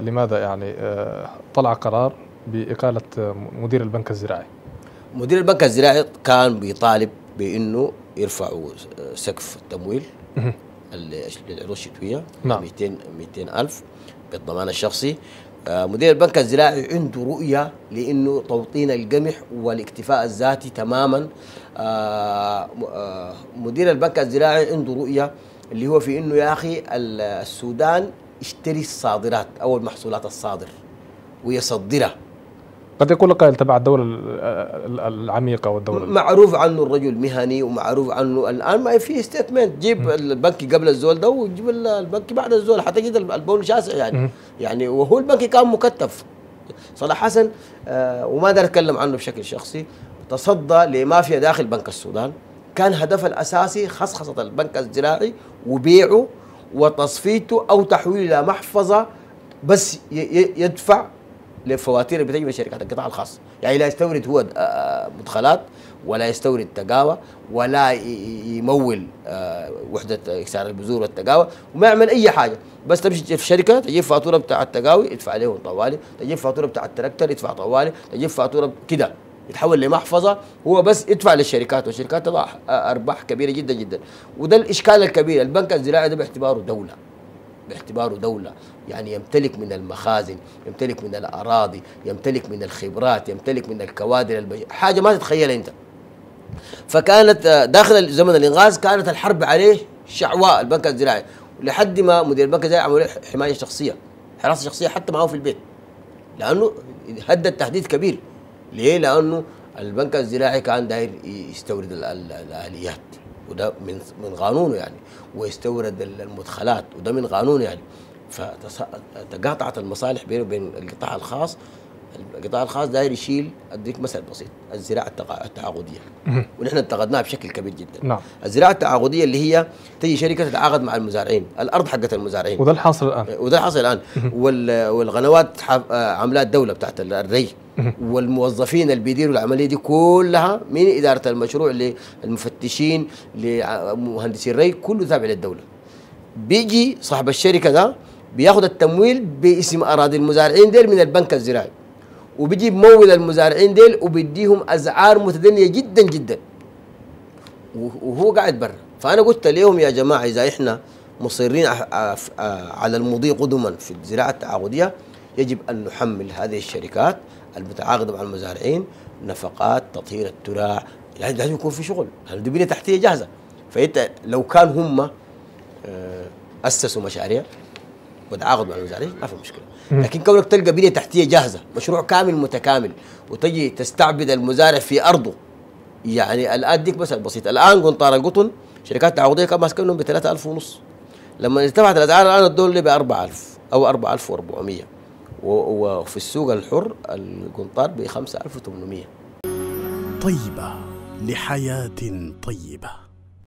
لماذا يعني آه، طلع قرار بإقالة مدير البنك الزراعي مدير البنك الزراعي كان بيطالب بإنه يرفعوا سقف التمويل. للعروض الشتويه نعم. 200 200 ألف بالضمان الشخصي آه، مدير البنك الزراعي عنده رؤية لإنه توطين القمح والاكتفاء الذاتي تماما آه، مدير البنك الزراعي عنده رؤية اللي هو في إنه يا أخي ال- السودان يشتري الصادرات أو المحصولات الصادر ويصدرها قد يكون قائل تبع الدولة ال- ال- العميقة والدولة ال- معروف عنه الرجل مهني ومعروف عنه الآن ما في ستيتمنت جيب البنكي قبل الزول ده وجيب ال- البنكي بعد الزول. حتجد ال- البول شاسع يعني. مم. يعني وهو البنكي كان مكتف. صلاح حسن آه وما دار أتكلم عنه بشكل شخصي. تصدى لمافيا داخل بنك السودان. كان هدفها الأساسي خصخصة البنك الزراعي وبيعه وتصفيته أو تحويله إلى محفظة بس يدفع للفواتير اللي بتجي شركات القطاع الخاص. يعني لا يستورد هو آه، مدخلات ولا يستورد تقاوى ولا يمول آه، وحدة إكسار البذور والتقاوى وما يعمل أي حاجة. بس تمشي في شركة تجيب فاتورة بتاع التقاوي يدفع عليهم طوالي تجيب فاتورة بتاع التركتر يدفع طوالي تجيب فاتورة كده يتحول لمحفظة هو بس يدفع للشركات والشركات تضع أرباح كبيرة جدا جدا. وده الإشكال الكبير البنك الزراعي ده باعتباره دولة. باعتباره دولة. يعني يمتلك من المخازن يمتلك من الأراضي يمتلك من الخبرات يمتلك من الكوادر البي... حاجة ما تتخيلها أنت. فكانت داخل زمن الإنغاز كانت الحرب عليه شعواء البنك الزراعي. لحد ما مدير البنك الزراعي عملوا حماية شخصية حراسة شخصية حتى معه في البيت. لأنه هدد تهديد كبير. ليه؟ لأنه البنك الزراعي كان داير يستورد ال- ال- الآليات وده من من قانونه يعني ويستورد ال- المدخلات وده من قانونه يعني فتقاطعت المصالح بينه وبين القطاع الخاص القطاع الخاص داير يشيل أديك مثل بسيط الزراعة التعاقدية. ونحن اتخذناها بشكل كبير جدا. نعم. الزراعة التعاقدية اللي هي تجي شركة تتعاقد مع المزارعين الأرض حقت المزارعين. وده الحاصل الآن. وده حصل الآن. وال- والقنوات آه، عملات الدولة بتاعت ال- الري. والموظفين اللي بيديروا العملية دي كلها من إدارة المشروع للمفتشين لمهندسي الري كله تابع للدولة. بيجي صاحب الشركة ده بياخذ التمويل باسم أراضي المزارعين ديل من البنك الزراعي. وبيجي ممول المزارعين ديل وبيديهم اسعار متدنية جدا جدا. وهو قاعد برا. فأنا قلت لهم يا جماعة إذا إحنا مصرين ع- على المضي قدما في الزراعة التعاقدية يجب أن نحمل هذه الشركات المتعاقده مع المزارعين نفقات تطهير التراع يعني لازم يكون في شغل. بنية تحتية جاهزة. فإنت لو كان هم آه، أسسوا مشاريع وتعاقدوا مع المزارعين ما في مشكلة. لكن كونك تلقى بنيه تحتية جاهزة مشروع كامل متكامل وتجي تستعبد المزارع في أرضه يعني الآن اديك مثل بسيط الآن قنطار القطن شركات تعاقدية كان ماسكينهم ب 3000 ونص. لما ارتفعت الأسعار الآن الدولار ب 4000 أو 4400 و- وفي السوق الحر القنطار ب 5800 طيبة لحياة طيبة.